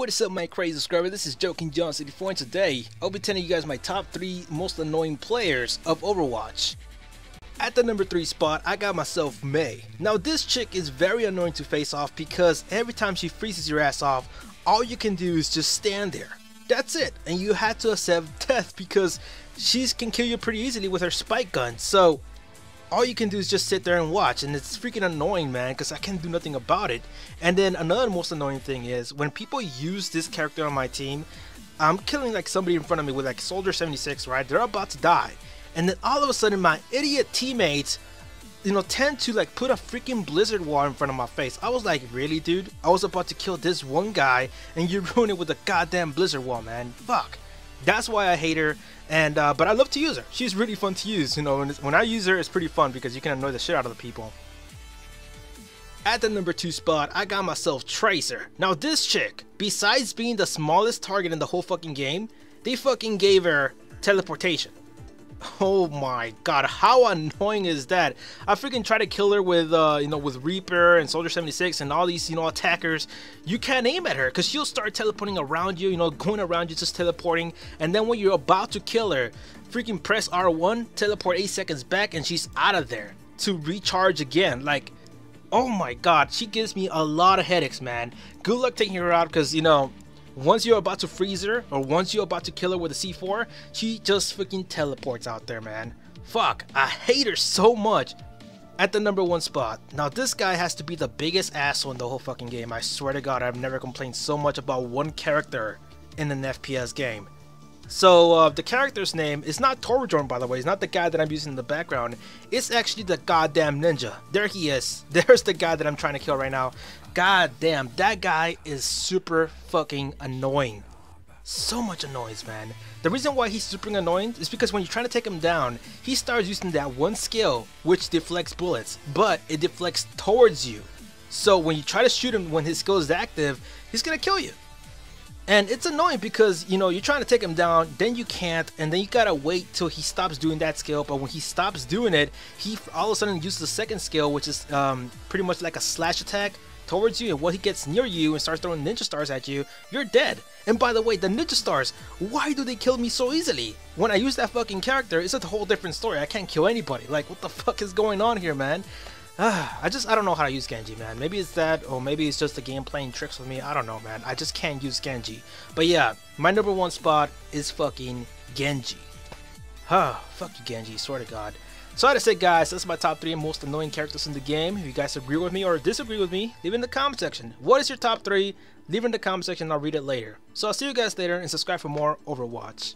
What is up my crazy subscriber, this is Joekinggiant 64 and today I'll be telling you guys my top 3 most annoying players of Overwatch. At the number 3 spot, I got myself Mei. Now this chick is very annoying to face off because every time she freezes your ass off, all you can do is just stand there. That's it, and you had to accept death because she can kill you pretty easily with her spike gun, so all you can do is just sit there and watch and it's freaking annoying man because I can't do nothing about it. And then another most annoying thing is when people use this character on my team I'm killing like somebody in front of me with like soldier 76 right? They're about to die. And then all of a sudden my idiot teammates you know tend to like put a freaking blizzard wall in front of my face. I was like really dude? I was about to kill this one guy and you ruin it with a goddamn blizzard wall man. Fuck that's why I hate her. And uh, but I love to use her. She's really fun to use. You know, when, when I use her, it's pretty fun because you can annoy the shit out of the people. At the number two spot, I got myself Tracer. Now this chick, besides being the smallest target in the whole fucking game, they fucking gave her teleportation. Oh my god, how annoying is that? I freaking try to kill her with, uh, you know, with Reaper and Soldier 76 and all these, you know, attackers. You can't aim at her because she'll start teleporting around you, you know, going around you, just teleporting. And then when you're about to kill her, freaking press R1, teleport 8 seconds back, and she's out of there to recharge again. Like, oh my god, she gives me a lot of headaches, man. Good luck taking her out because, you know, once you're about to freeze her, or once you're about to kill her with a C4, she just freaking teleports out there, man. Fuck, I hate her so much. At the number one spot. Now this guy has to be the biggest asshole in the whole fucking game. I swear to god, I've never complained so much about one character in an FPS game. So uh, the character's name is not Torbjorn by the way, it's not the guy that I'm using in the background. It's actually the goddamn ninja. There he is. There's the guy that I'm trying to kill right now. God damn, that guy is super fucking annoying. So much annoyance, man. The reason why he's super annoying is because when you're trying to take him down, he starts using that one skill which deflects bullets, but it deflects towards you. So when you try to shoot him when his skill is active, he's gonna kill you. And it's annoying because, you know, you're trying to take him down, then you can't, and then you gotta wait till he stops doing that skill. But when he stops doing it, he all of a sudden uses the second skill, which is um, pretty much like a slash attack towards you. And when he gets near you and starts throwing ninja stars at you, you're dead. And by the way, the ninja stars, why do they kill me so easily? When I use that fucking character, it's a whole different story. I can't kill anybody. Like, what the fuck is going on here, man? I just, I don't know how to use Genji, man. Maybe it's that, or maybe it's just the game playing tricks with me. I don't know, man. I just can't use Genji. But yeah, my number one spot is fucking Genji. Huh, fuck you, Genji, swear to God. So I said, guys, that's my top three most annoying characters in the game. If you guys agree with me or disagree with me, leave in the comment section. What is your top three? Leave in the comment section I'll read it later. So I'll see you guys later and subscribe for more Overwatch.